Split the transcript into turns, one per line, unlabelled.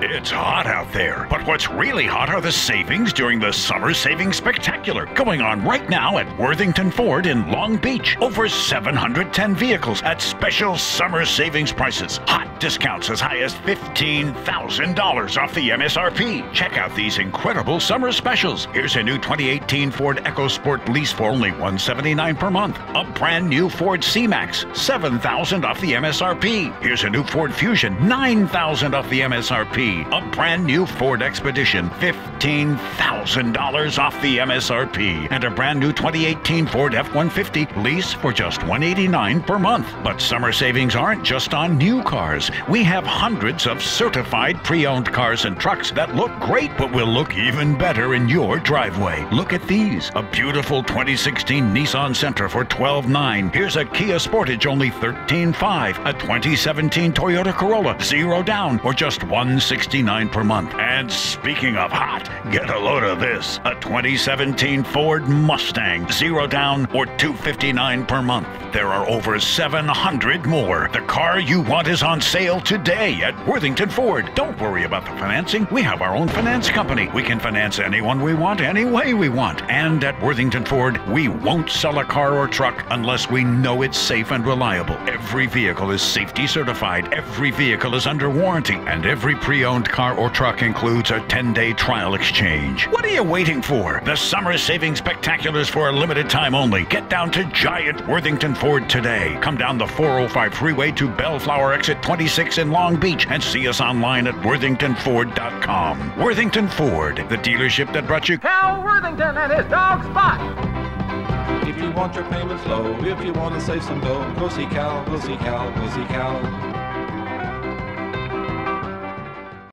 It's hot out there, but what's really hot are the savings during the Summer Savings Spectacular going on right now at Worthington Ford in Long Beach. Over 710 vehicles at special summer savings prices. Hot discounts as high as $15,000 off the MSRP. Check out these incredible summer specials. Here's a new 2018 Ford EcoSport lease for only $179 per month. A brand new Ford C-Max, $7,000 off the MSRP. Here's a new Ford Fusion, $9,000 off the MSRP. A brand new Ford Expedition, $15,000 off the MSRP. And a brand new 2018 Ford F-150 lease for just 189 per month. But summer savings aren't just on new cars. We have hundreds of certified pre-owned cars and trucks that look great but will look even better in your driveway. Look at these. A beautiful 2016 Nissan Sentra for $12,900. Here's a Kia Sportage only $13,500. A 2017 Toyota Corolla, zero down, or just $169 per month. And speaking of hot, get a load of this. A 2017 Ford Mustang, zero down, or 259 per month. There are over 700 more. The car you want is on sale today at Worthington Ford. Don't worry about the financing. We have our own finance company. We can finance anyone we want, any way we want. And at Worthington Ford, we won't sell a car or truck unless we know it's safe and reliable. Every vehicle is safety certified, every vehicle is under warranty, and every pre owned car or truck includes a 10 day trial exchange. What are you waiting for? The summer savings spectaculars for a limited time only. Get down to Giant Worthington Ford today. Come down the 405 freeway to Bellflower exit 26 in Long Beach and see us online at worthingtonford.com. Worthington Ford, the dealership that brought you
Cal Worthington and his dog Spot.
If you want your payments low, if you want to save some dough, go see Cal, go see Cal, go see Cal.